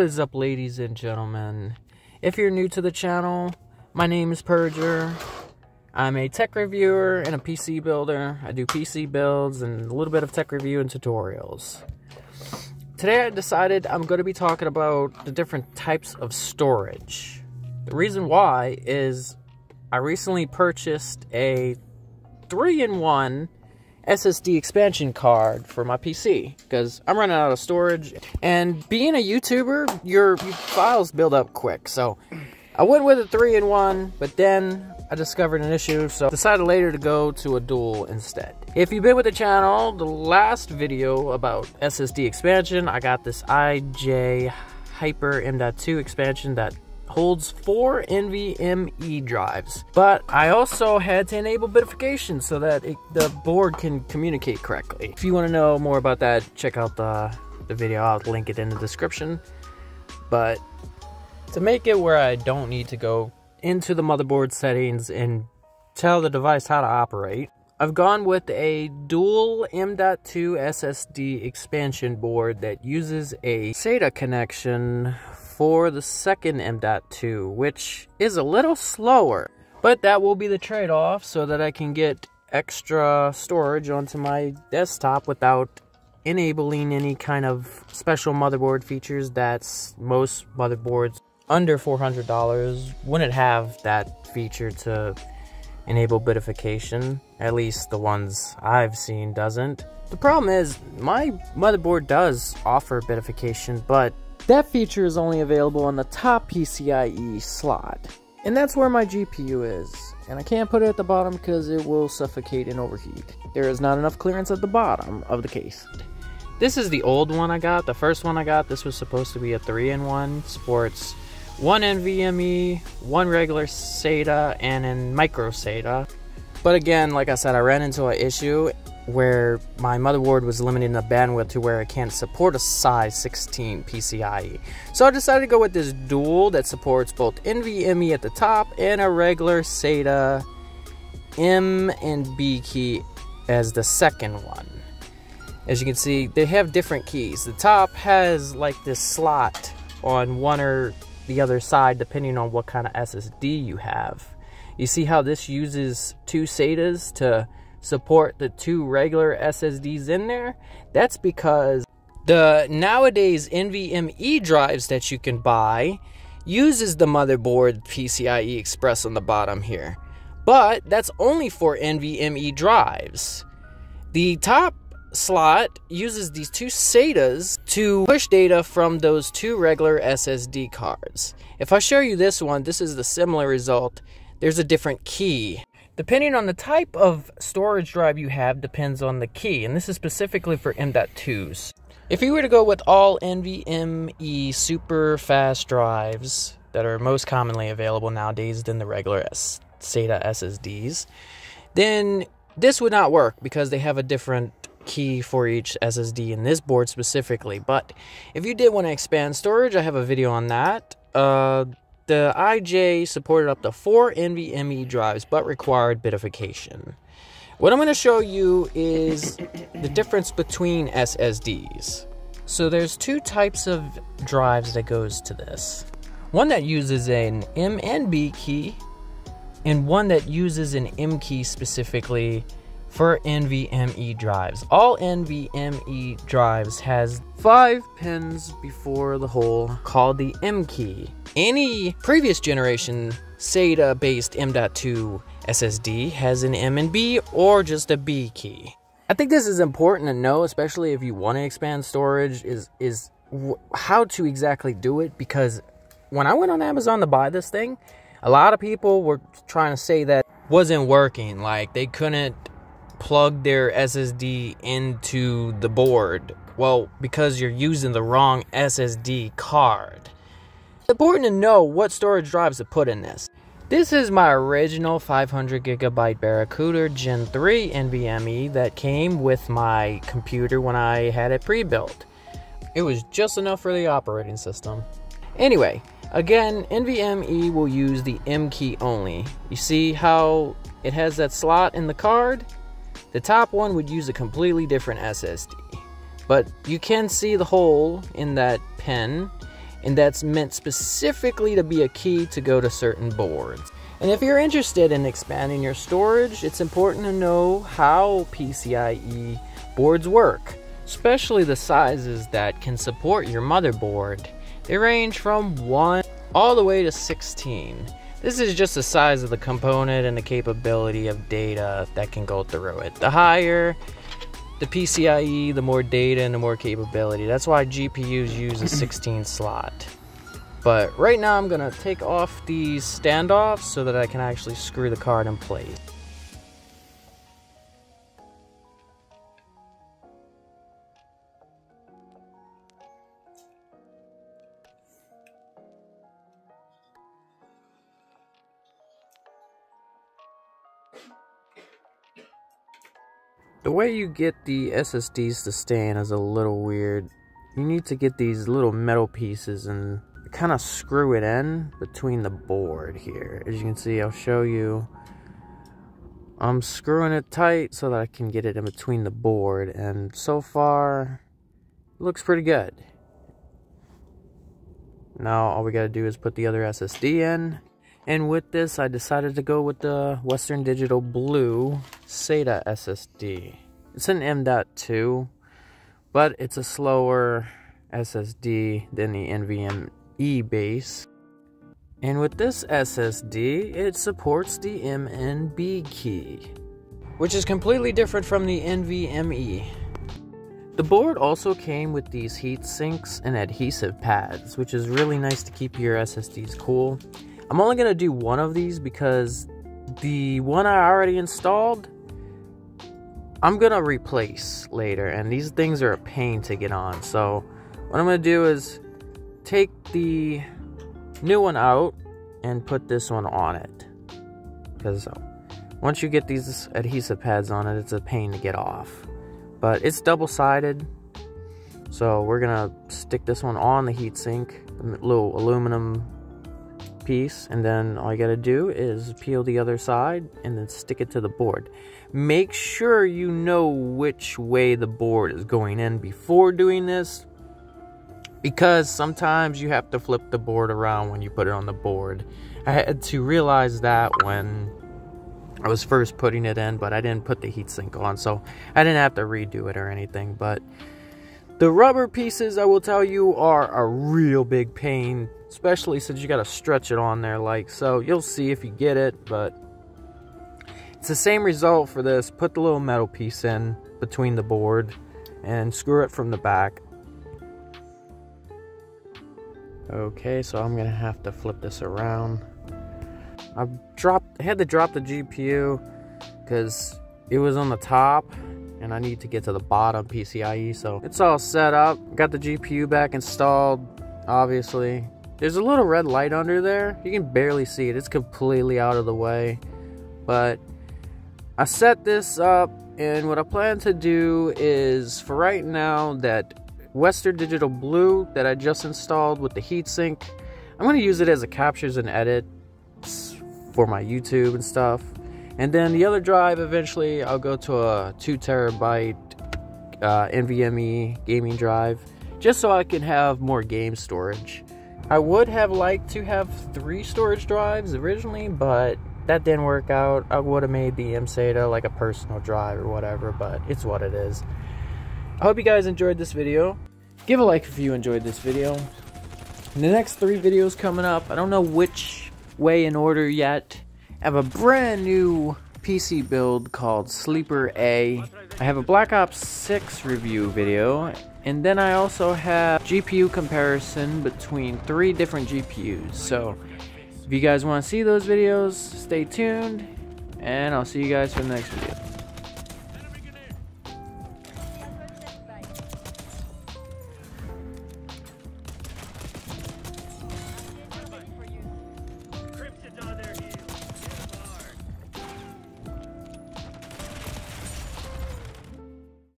What is up, ladies and gentlemen? If you're new to the channel, my name is Purger. I'm a tech reviewer and a PC builder. I do PC builds and a little bit of tech review and tutorials. Today I decided I'm going to be talking about the different types of storage. The reason why is I recently purchased a 3-in-1 SSD expansion card for my PC because I'm running out of storage. And being a YouTuber, your, your files build up quick. So I went with a 3-in-1, but then I discovered an issue, so decided later to go to a dual instead. If you've been with the channel, the last video about SSD expansion, I got this IJ Hyper M.2 expansion that holds four NVMe drives. But I also had to enable bifurcation so that it, the board can communicate correctly. If you want to know more about that, check out the, the video. I'll link it in the description. But to make it where I don't need to go into the motherboard settings and tell the device how to operate, I've gone with a dual M.2 SSD expansion board that uses a SATA connection for the second M.2, which is a little slower. But that will be the trade-off so that I can get extra storage onto my desktop without enabling any kind of special motherboard features that most motherboards under $400 wouldn't have that feature to enable bifurcation. At least the ones I've seen doesn't. The problem is, my motherboard does offer bifurcation, but that feature is only available on the top PCIe slot. And that's where my GPU is. And I can't put it at the bottom because it will suffocate and overheat. There is not enough clearance at the bottom of the case. This is the old one I got. The first one I got, this was supposed to be a 3-in-1. Sports one NVMe, one regular SATA, and a micro SATA. But again, like I said, I ran into an issue where my motherboard was limiting the bandwidth to where it can't support a size 16 PCIe. So I decided to go with this dual that supports both NVMe at the top and a regular SATA M and B key as the second one. As you can see, they have different keys. The top has like this slot on one or the other side depending on what kind of SSD you have. You see how this uses two SATAs to support the two regular SSDs in there? That's because the nowadays NVMe drives that you can buy uses the motherboard PCIe Express on the bottom here. But that's only for NVMe drives. The top slot uses these two SATAs to push data from those two regular SSD cards. If I show you this one, this is the similar result. There's a different key. Depending on the type of storage drive you have depends on the key, and this is specifically for M.2s. If you were to go with all NVMe super fast drives that are most commonly available nowadays than the regular S SATA SSDs, then this would not work because they have a different key for each SSD in this board specifically. But if you did want to expand storage, I have a video on that. Uh, the IJ supported up to four NVMe drives but required bifurcation. What I'm going to show you is the difference between SSDs. So there's two types of drives that goes to this. One that uses an M and B key and one that uses an M key specifically for NVMe drives. All NVMe drives has five pins before the hole called the M key. Any previous generation SATA based M.2 SSD has an M and B or just a B key. I think this is important to know, especially if you want to expand storage, is is how to exactly do it because when I went on Amazon to buy this thing, a lot of people were trying to say that wasn't working, like they couldn't plug their SSD into the board? Well, because you're using the wrong SSD card. Important to know what storage drives to put in this. This is my original 500 gigabyte Barracuda Gen 3 NVMe that came with my computer when I had it pre-built. It was just enough for the operating system. Anyway, again, NVMe will use the M key only. You see how it has that slot in the card? The top one would use a completely different SSD, but you can see the hole in that pen, and that's meant specifically to be a key to go to certain boards. And if you're interested in expanding your storage, it's important to know how PCIe boards work, especially the sizes that can support your motherboard. They range from 1 all the way to 16. This is just the size of the component and the capability of data that can go through it. The higher the PCIe, the more data and the more capability. That's why GPUs use a 16 slot. But right now I'm gonna take off these standoffs so that I can actually screw the card in place. The way you get the SSDs to stand is a little weird. You need to get these little metal pieces and kind of screw it in between the board here. As you can see, I'll show you. I'm screwing it tight so that I can get it in between the board. And so far, looks pretty good. Now all we got to do is put the other SSD in. And with this, I decided to go with the Western Digital Blue SATA SSD. It's an M.2, but it's a slower SSD than the NVMe base. And with this SSD, it supports the MNB key, which is completely different from the NVMe. The board also came with these heat sinks and adhesive pads, which is really nice to keep your SSDs cool. I'm only going to do one of these because the one I already installed, I'm going to replace later. And these things are a pain to get on. So what I'm going to do is take the new one out and put this one on it. Because once you get these adhesive pads on it, it's a pain to get off. But it's double-sided. So we're going to stick this one on the heatsink, little aluminum piece and then all you gotta do is peel the other side and then stick it to the board. Make sure you know which way the board is going in before doing this because sometimes you have to flip the board around when you put it on the board. I had to realize that when I was first putting it in but I didn't put the heatsink on so I didn't have to redo it or anything but the rubber pieces I will tell you are a real big pain especially since you got to stretch it on there like so you'll see if you get it but it's the same result for this. Put the little metal piece in between the board and screw it from the back. Okay so I'm gonna have to flip this around. I've dropped I had to drop the GPU because it was on the top and I need to get to the bottom PCIe so it's all set up. Got the GPU back installed obviously there's a little red light under there. You can barely see it. It's completely out of the way. But I set this up and what I plan to do is for right now that Western Digital Blue that I just installed with the heatsink, I'm going to use it as a captures and edit for my YouTube and stuff. And then the other drive, eventually, I'll go to a 2 terabyte uh, NVMe gaming drive just so I can have more game storage. I would have liked to have three storage drives originally, but that didn't work out. I would have made the MSATA like a personal drive or whatever, but it's what it is. I hope you guys enjoyed this video. Give a like if you enjoyed this video. In the next three videos coming up, I don't know which way in order yet. I have a brand new PC build called Sleeper A. I have a Black Ops 6 review video and then I also have GPU comparison between three different GPUs. So if you guys want to see those videos, stay tuned. And I'll see you guys for the next video.